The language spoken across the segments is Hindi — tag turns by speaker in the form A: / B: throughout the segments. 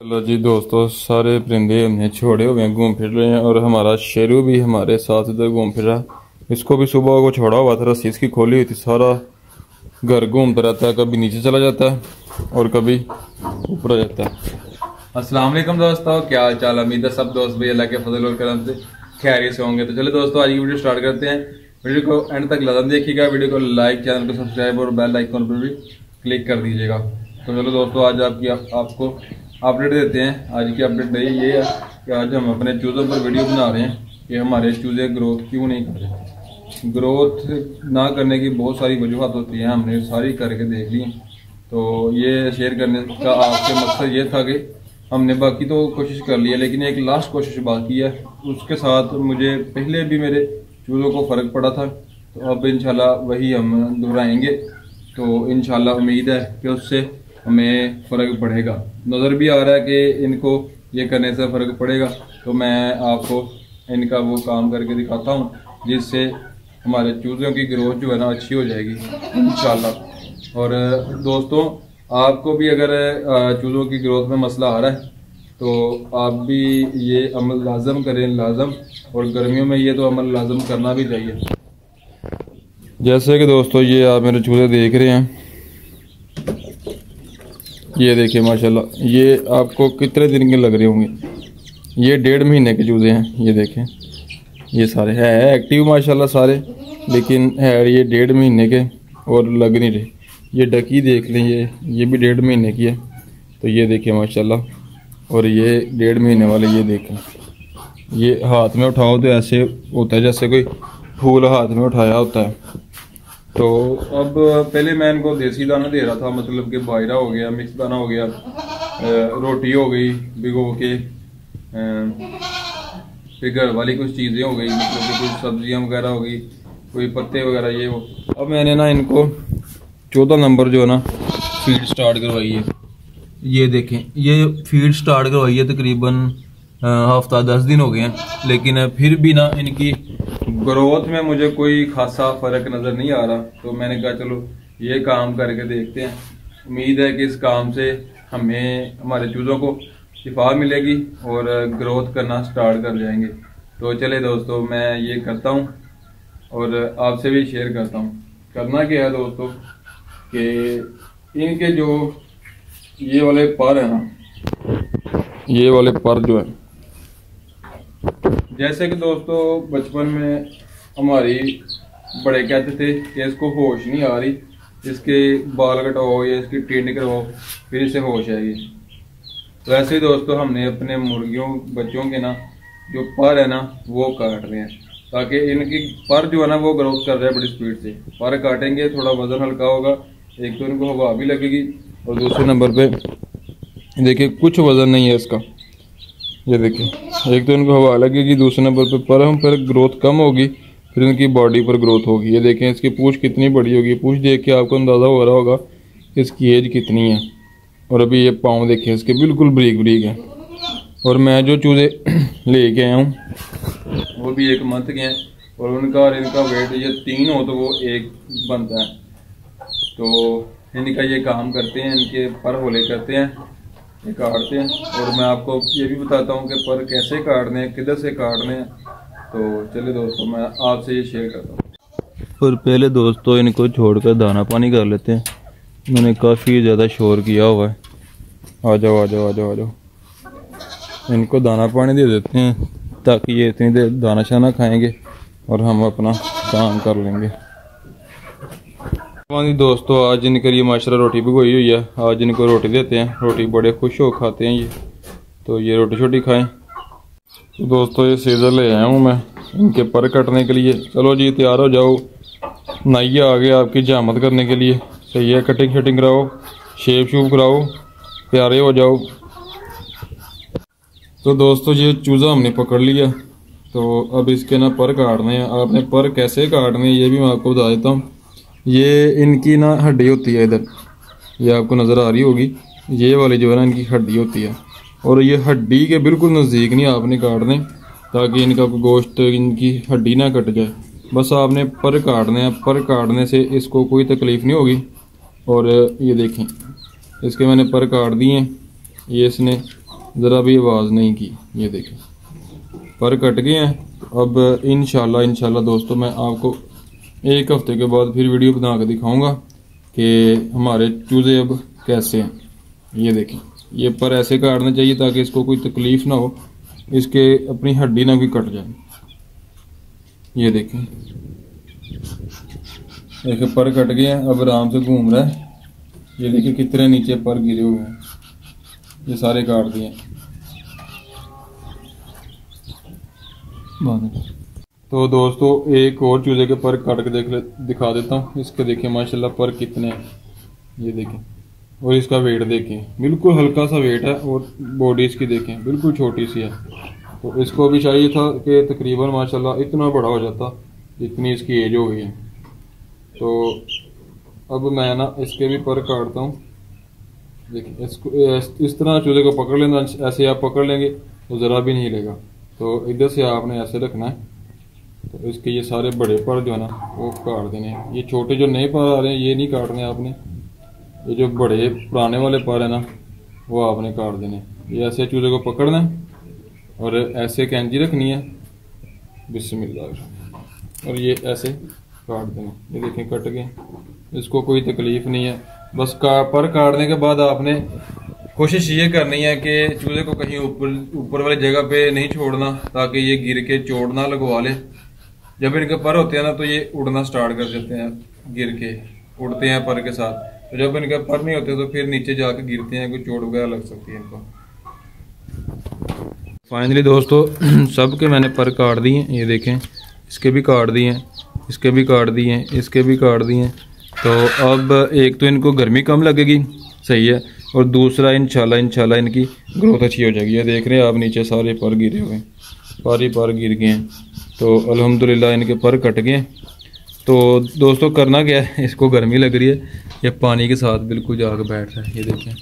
A: चलो जी दोस्तों, सारे परिंदे हमने छोड़े हुए हैं, घूम फिर रहे हैं और हमारा शेरू भी हमारे साथ इधर घूम फिर रहा इसको भी सुबह को छोड़ा हुआ था, रस्सी इसकी खोली हुई थी, सारा घर घूमता रहता है, कभी नीचे चला जाता है और कभी ऊपर जाता है। अस्सलाम वालेकुम दोस्तों, क्या हाल चाल उम्मीद है सब दोस्त भाई अल्लाह के फजल और करम से खैरियत से होंगे। तो चलो दोस्तों, आज की वीडियो स्टार्ट करते हैं। वीडियो को एंड तक लगन देखिएगा। वीडियो को लाइक, चैनल को सब्सक्राइब और बेल आइकन पर भी क्लिक कर दीजिएगा। तो चलो दोस्तों, आज आपकी आपको अपडेट देते हैं। आज की अपडेट रही ये है कि आज हम अपने चूज़ों पर वीडियो बना रहे हैं कि हमारे चूज़े ग्रोथ क्यों नहीं कर रहे। ग्रोथ ना करने की बहुत सारी वजूहत होती हैं, हमने सारी करके देख ली। तो ये शेयर करने का आपके मकसद ये था कि हमने बाकी तो कोशिश कर ली है, लेकिन एक लास्ट कोशिश बाकी है। उसके साथ मुझे पहले भी मेरे चूज़ों को फ़र्क पड़ा था। तो अब इंशाल्लाह वही हम दोहराएँगे। तो इंशाल्लाह उम्मीद है कि उससे हमें फ़र्क पड़ेगा। नज़र भी आ रहा है कि इनको ये करने से फ़र्क पड़ेगा। तो मैं आपको इनका वो काम करके दिखाता हूँ, जिससे हमारे चूज़ों की ग्रोथ जो है ना अच्छी हो जाएगी इन और दोस्तों, आपको भी अगर चूज़ों की ग्रोथ में मसला आ रहा है तो आप भी ये अमल लाजम करें, लाजम। और गर्मियों में ये तो अमल लाजम करना भी चाहिए। जैसे कि दोस्तों, ये आप मेरे चूल्हे देख रहे हैं। ये देखिए, माशाल्लाह, ये आपको कितने दिन के लग रहे होंगे? ये डेढ़ महीने के चूज़े हैं, ये देखें। ये सारे है एक्टिव माशाल्लाह, सारे। लेकिन है, ये डेढ़ महीने के और लग नहीं रहे। ये डकी देख लें, ये ये भी डेढ़ महीने की है। तो ये देखिए, माशाल्लाह, और ये डेढ़ महीने वाले, ये देखें। ये हाथ में उठाओ तो ऐसे होता है, जैसे कोई फूल हाथ में उठाया होता है। तो अब पहले मैं इनको देसी दाना दे रहा था मतलब कि बायरा हो गया, मिक्स दाना हो गया रोटी हो गई, भिगो के फिर घर वाली कुछ चीज़ें हो गई मतलब कि कुछ सब्ज़ियाँ वगैरह हो गई, कोई पत्ते वगैरह, ये वो। अब मैंने ना इनको चौदह नंबर जो है ना फ़ीड स्टार्ट करवाई है। ये देखें, ये फ़ीड स्टार्ट करवाई है तकरीबन हफ़्ता दस दिन हो गए हैं, लेकिन फिर भी ना इनकी ग्रोथ में मुझे कोई खासा फ़र्क नज़र नहीं आ रहा तो मैंने कहा चलो ये काम करके देखते हैं। उम्मीद है कि इस काम से हमें, हमारे चूज़ों को शिफा मिलेगी और ग्रोथ करना स्टार्ट कर जाएँगे। तो चले दोस्तों, मैं ये करता हूँ और आपसे भी शेयर करता हूँ। करना क्या है दोस्तों कि इनके जो ये वाले पर हैं ना, ये वाले पर जो है जैसे कि दोस्तों, बचपन में हमारी बड़े कहते थे कि इसको होश नहीं आ रही। इसके बाल कटाओ, या इसकी टेंड करवाओ फिर इसे होश आएगी ऐसे ही दोस्तों, हमने अपने मुर्गियों, बच्चों के ना, जो पर है ना, वो काट रहे हैं। ताकि इनकी पर जो है ना, वो ग्रोथ कर रहे हैं बड़ी स्पीड से। पर काटेंगे, थोड़ा वज़न हल्का होगा, एक तो इनको हवा भी लगेगी, और दूसरे नंबर पे, देखिए, कुछ वज़न नहीं है इसका। ये देखिए। एक तो इनको हवा लगेगी दूसरे नंबर पर हम पर ग्रोथ कम होगी, फिर इनकी बॉडी पर ग्रोथ होगी। ये देखें, इसकी पूछ कितनी बड़ी होगी? पूछ देख के आपको अंदाज़ा हो रहा होगा, इसकी एज कितनी है। और अभी ये पाँव देखें, इसके बिल्कुल ब्रीक ब्रीक है। और मैं जो चूज़े लेके आया हूँ, वो भी एक मंथ के हैं। और उनका और इनका वेट ये तीन हो तो वो एक बनता है। तो इनका ये काम करते हैं, इनके पर होले करते हैं। ये काटते हैं। और मैं आपको ये भी बताता हूँ कि पर कैसे काटने हैं, किधर से काटने हैं। तो चलिए दोस्तों, मैं आपसे ये शेयर करता हूँ। और पहले दोस्तों, इनको छोड़कर दाना पानी कर लेते हैं। मैंने काफ़ी ज़्यादा शोर किया हुआ है। आ जाओ आ जाओ आ जाओ आ जाओ। इनको दाना पानी दे देते हैं, ताकि ये इतनी देर दाना शाना खाएँगे और हम अपना काम कर लेंगे। हमारी दोस्तों, आज इनके लिए माशरा रोटी भी गोई हुई है, आज इनको रोटी देते हैं, रोटी बड़े खुश हो खाते हैं ये। तो ये रोटी छोटी खाएँ। तो दोस्तों, ये सीज़र ले आया हूँ मैं इनके पर कटने के लिए। चलो जी, तैयार हो जाओ। नाइया आ गया आपकी जामत करने के लिए। सही है, कटिंग शटिंग कराओ, शेप शूप कराओ, प्यारे हो जाओ। तो दोस्तों, ये चूज़ा हमने पकड़ लिया। तो अब इसके ना पर काटने हैं। आपने पर कैसे काटने ये भी मैं आपको बता देता हूँ। ये इनकी ना हड्डी होती है इधर। ये आपको नज़र आ रही होगी। ये वाली जो है ना, इनकी हड्डी होती है। और ये हड्डी के बिल्कुल नज़दीक नहीं आपने काटने ताकि इनका गोश्त, इनकी हड्डी ना कट जाए। बस आपने पर काटने हैं, पर काटने से इसको कोई तकलीफ़ नहीं होगी। और ये देखें, इसके मैंने पर काट दिए हैं। ये इसने ज़रा भी आवाज़ नहीं की। ये देखें, पर कट गए हैं। अब इनशाला इनशाला दोस्तों, मैं आपको एक हफ़्ते के बाद फिर वीडियो बना के दिखाऊँगा कि हमारे चूज़े अब कैसे हैं। ये देखें। ये पर ऐसे काटना चाहिए ताकि इसको कोई तकलीफ़ ना हो। इसके अपनी हड्डी ना भी कट जाए। ये देखें। देखिए पर कट गया, अब आराम से घूम रहा है। ये देखिए कितने नीचे पर गिरे हुए हैं। ये सारे काट दिए। तो दोस्तों, एक और चूजे के पर काट के देख ले, दिखा देता हूँ। इसके देखिए, माशाल्लाह, पर कितने हैं। ये देखें, और इसका वेट देखें। बिल्कुल हल्का सा वेट है, और बॉडी इसकी देखें, बिल्कुल छोटी सी है। तो इसको भी चाहिए था कि तकरीबन, माशाल्लाह, इतना बड़ा हो जाता इतनी इसकी एज हो गई है। तो अब मैं ना, इसके भी पर काटता हूँ। देखिए, इसको, इस तरह चूजे को पकड़ लेना, ऐसे आप पकड़ लेंगे तो ज़रा भी नहीं लेगा तो इधर से आपने ऐसे रखना है। तो इसके ये सारे बड़े पर जो है ना वो काट देने ये छोटे जो नए पर आ रहे हैं ये नहीं काटने आपने। ये जो बड़े पुराने वाले पर है ना वो आपने काट देने ये ऐसे चूल्हे को पकड़ना है और ऐसे कैंची रखनी है। बिस्मिल्लाह। और ये ऐसे काट देना ये देखें कट गए। इसको कोई तकलीफ़ नहीं है। बस का, पर काटने के बाद आपने कोशिश ये करनी है कि चूल्हे को कहीं ऊपर ऊपर वाली जगह पे नहीं छोड़ना ताकि ये गिर के चोट ना लगवा ले। जब इनके पर होते हैं ना तो ये उड़ना स्टार्ट कर देते हैं, गिर के। उड़ते हैं पर के साथ। तो जब इनके पर नहीं होते तो फिर नीचे जाके गिरते हैं, कोई चोट वगैरह लग सकती है इनको। फाइनली दोस्तों, सबके मैंने पर काट दिए ये देखें। इसके भी काट दिए इसके भी काट दिए इसके भी काट दिए तो अब एक तो इनको गर्मी कम लगेगी, सही है, और दूसरा, इंशाल्लाह इंशाल्लाह, इनकी ग्रोथ अच्छी हो जाएगी। ये देख रहे हैं आप नीचे सारे पर गिरे हुए। पर ही पर गिर गए। हैं तो अल्हम्दुलिल्लाह इनके पर कट गए। तो दोस्तों, करना क्या है? इसको गर्मी लग रही है। ये पानी के साथ बिल्कुल जाकर बैठ रहा है। ये देखें।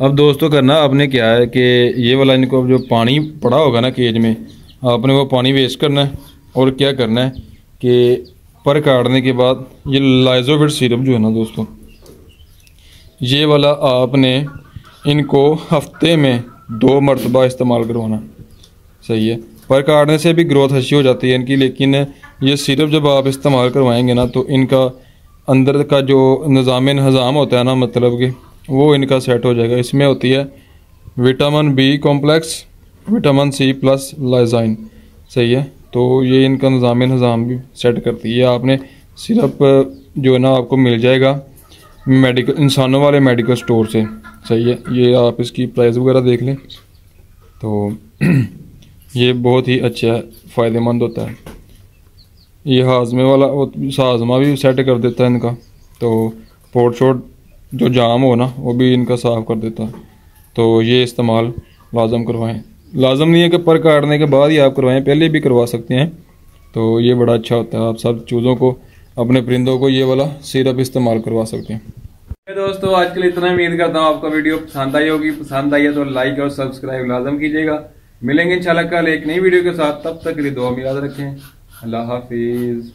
A: अब दोस्तों, करना आपने क्या है कि ये वाला इनको जो पानी पड़ा होगा ना केज में, आपने वो पानी वेस्ट करना है। और क्या करना है कि पर काटने के बाद ये लाइजोविट सिरप जो है ना दोस्तों, ये वाला आपने इनको हफ़्ते में दो मरतबा इस्तेमाल करवाना सही है। पर काटने से भी ग्रोथ अच्छी हो जाती है इनकी, लेकिन ये सिरप जब आप इस्तेमाल करवाएँगे ना तो इनका अंदर का जो निज़ाम हज़ाम होता है ना मतलब कि वो इनका सेट हो जाएगा। इसमें होती है vitamin B complex vitamin C plus lysine सही है? तो ये इनका निज़ाम हज़ाम भी सेट करती है। आपने सिर्फ़ जो है ना, आपको मिल जाएगा मेडिकल इंसानों वाले मेडिकल स्टोर से। सही है? ये आप इसकी प्राइस वगैरह देख लें। तो ये बहुत ही अच्छा फ़ायदेमंद होता है। ये हाजमे वाला हाजमा भी सेट कर देता है इनका। तो पोट शोट जो जाम हो ना, वो भी इनका साफ़ कर देता है। तो ये इस्तेमाल लाजम करवाएँ। लाजम नहीं है कि पर काटने के बाद ही आप करवाएँ, पहले भी करवा सकते हैं। तो ये बड़ा अच्छा होता है। आप सब चूज़ों को, अपने परिंदों को ये वाला सिरप इस्तेमाल करवा सकते हैं। दोस्तों, आज के लिए इतना उम्मीद करता हूँ आपका वीडियो पसंद आई होगी। पसंद आई है तो लाइक और सब्सक्राइब लाजम कीजिएगा। मिलेंगे इंशाल्लाह कल एक नई वीडियो के साथ। तब तक के लिए दुआ मिलाद रखें। अल्लाह हाफिज़।